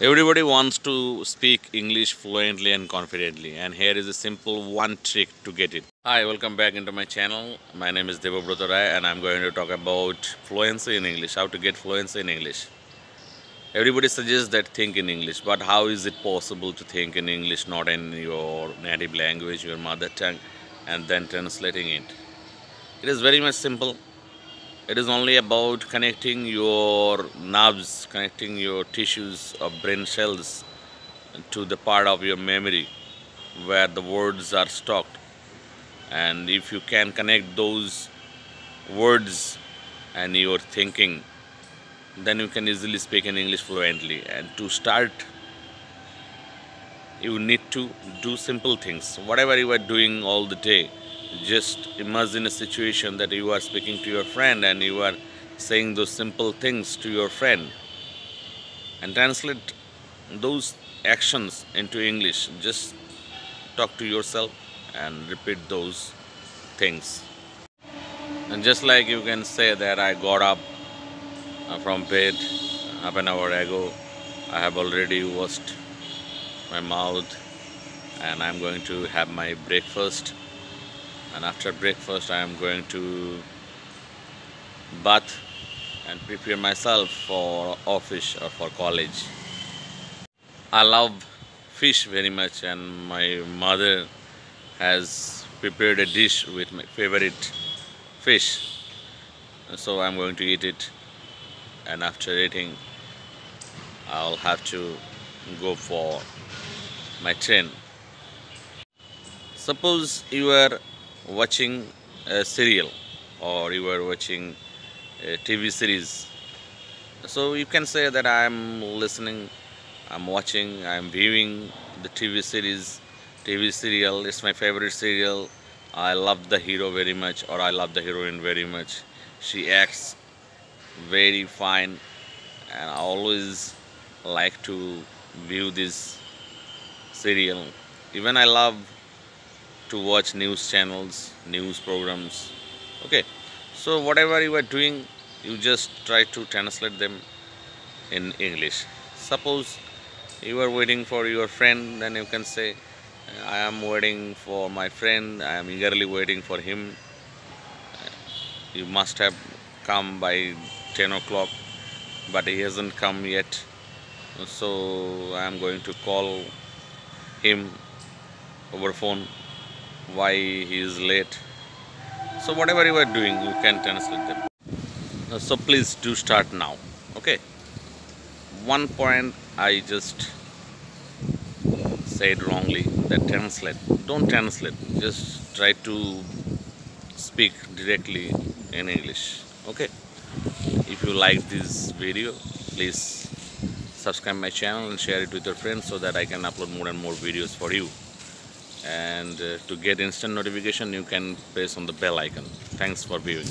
Everybody wants to speak English fluently and confidently, and here is a simple one trick to get it. Hi, welcome back into my channel. My name is Devabrata Rai, and I'm going to talk about fluency in English, how to get fluency in English. Everybody suggests that think in English, but how is it possible to think in English not in your native language, your mother tongue, and then translating it? It is very much simple it is only about connecting your nerves, connecting your tissues of brain cells to the part of your memory where the words are stocked. And if you can connect those words and your thinking, then you can easily speak in English fluently. And to start, you need to do simple things. Whatever you are doing all the day, just imagine a situation that you are speaking to your friend and you are saying those simple things to your friend and translate those actions into English. Just talk to yourself and repeat those things. And just like you can say that I got up uh, from bed half an hour ago, I have already washed my mouth and I'm going to have my breakfast and after breakfast I am going to bath and prepare myself for office or for college. I love fish very much and my mother has prepared a dish with my favorite fish so I'm going to eat it and after eating I'll have to go for my train. Suppose you are watching a serial or you are watching a TV series. So you can say that I am listening, I'm watching, I'm viewing the TV series, TV serial. It's my favorite serial. I love the hero very much or I love the heroine very much. She acts very fine and I always like to view this serial. Even I love to watch news channels, news programs. Okay, so whatever you are doing, you just try to translate them in English. Suppose you are waiting for your friend, then you can say, I am waiting for my friend, I am eagerly waiting for him. You must have come by 10 o'clock, but he hasn't come yet. So I am going to call him over phone why he is late. So whatever you are doing you can translate them. So please do start now okay? One point i just said wrongly that translate don't translate just try to speak directly in english okay? If you like this video please subscribe my channel and share it with your friends so that i can upload more and more videos for you and uh, to get instant notification you can press on the bell icon. Thanks for viewing